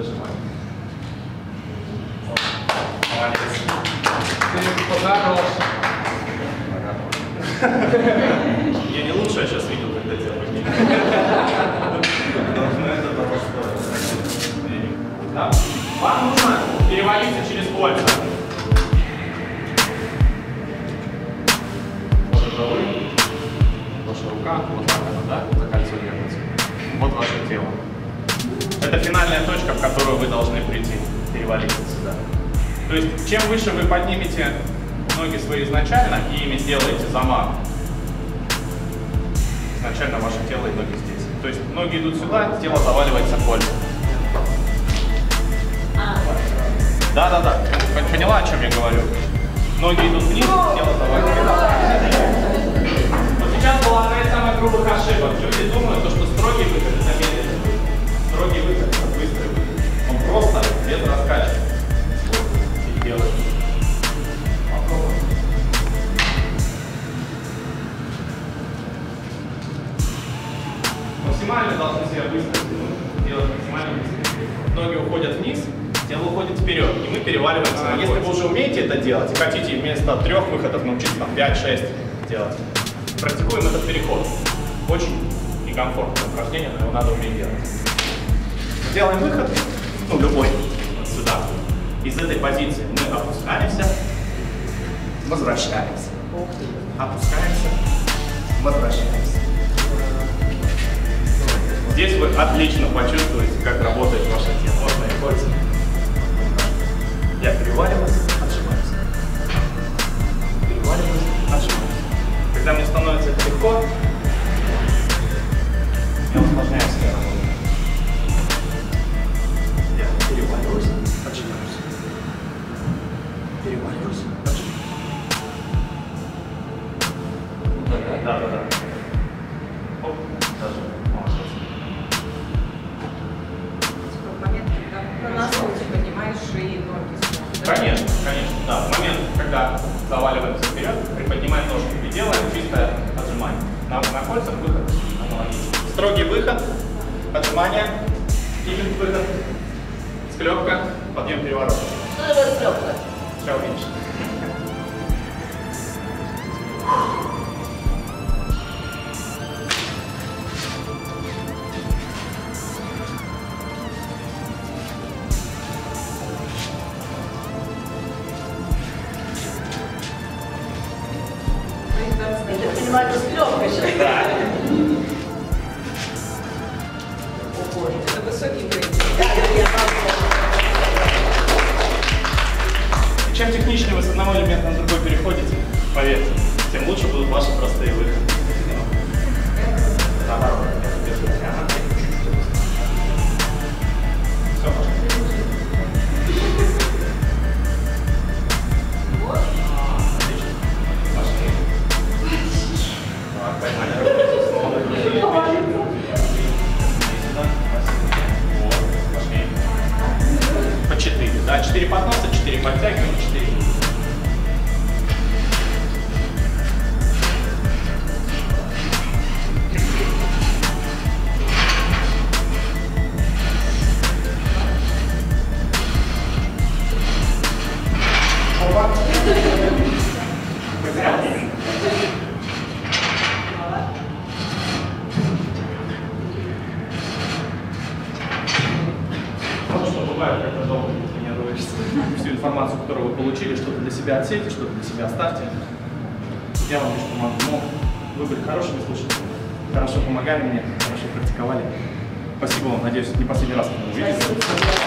Молодец. Ты пожалуйста. Я не лучше, я сейчас видел, когда делаю. Должно это того стоить. Да. Вам нужно перевалиться через кольца. Вот это вы, ваша рука, вот так она, да, за кольцо держится. Вот ваше тело. Это финальная точка, в которую вы должны прийти, перевалиться сюда. То есть, чем выше вы поднимете ноги свои изначально и ими сделаете замах, изначально ваше тело и ноги здесь. То есть, ноги идут сюда, тело заваливается в кольца. Да, да, да. Поняла, о чем я говорю? Ноги идут вниз, тело заваливается. Вот сейчас была одна из самых грубых ошибок. Люди думают, то, что строгий выход это. Строгий выход быстрый выход. Он просто без раскачки. И делает. Попробуем. Максимально должны себя быстро делать максимально быстро. Ноги уходят вниз, тело уходит вперед, и мы переваливаемся на Если вы уже умеете это делать и хотите вместо трех выходов научиться там 5-6 делать, практикуем этот переход. Очень некомфортное упражнение, но его надо уметь делать. Делаем выход, ну любой, вот сюда. Из этой позиции мы опускаемся, возвращаемся. Опускаемся, возвращаемся. Здесь вы отлично почувствуете, как работает ваше тело. Кольца. Я переваливаюсь, отжимаюсь. Переваливаюсь, отжимаюсь. Когда мне становится легко, я усложняю себе работу. Отжимаюсь. Переваливаюсь, отжимаюсь. Да, да, да. Оп, даже. В момент, когда на носу поднимаешь шеи, ноги смотришь, да? Конечно, конечно, да. В момент, когда заваливаемся вперед, приподнимаем ножки и делаем чистое отжимание. На, на кольцах выход аналогично. Строгий выход, отжимание, киппинг выход, склепка, подъем переворот. Что такое стрелка? Сейчас увидишь. Я так понимаю, это стрелка сейчас. Да. О, боже, это высокий уровень. Одного элемента на другой переходите, поверьте, тем лучше будут ваши простые выходы. Бывает, когда долго не тренируешься. Всю информацию, которую вы получили, что-то для себя отсейте, что-то для себя оставьте. Я вам лишь помогу. Но вы были хорошими слушателями, хорошо помогали мне, хорошо практиковали. Спасибо вам, надеюсь, это не последний раз, когда увидимся.